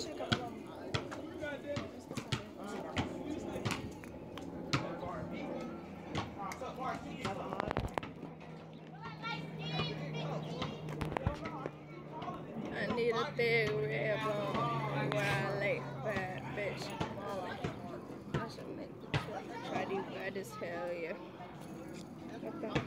I need a big red bone where I lay fat bitch. I should make the trip. Try to do bad as hell, yeah. Okay.